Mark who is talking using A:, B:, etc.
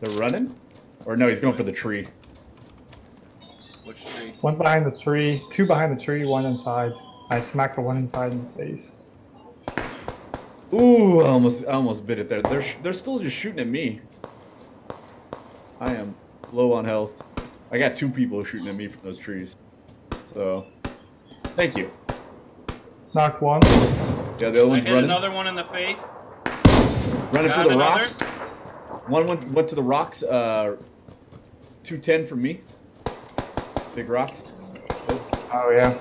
A: They're running? Or no, he's going for the tree.
B: Which tree?
C: One behind the tree, two behind the tree, one inside. I smacked the one inside in the face.
A: Ooh, I almost, I almost bit it there. They're, sh- they're still just shooting at me. I am low on health. I got two people shooting at me from those trees. So, thank you.
C: Knocked one.
A: Yeah, the other
B: I
A: one's running,
B: another one in the face.
A: running
B: Got
A: for the
B: another.
A: rocks. One went, went to the rocks. Uh, two ten for me. Big rocks.
C: Oh yeah.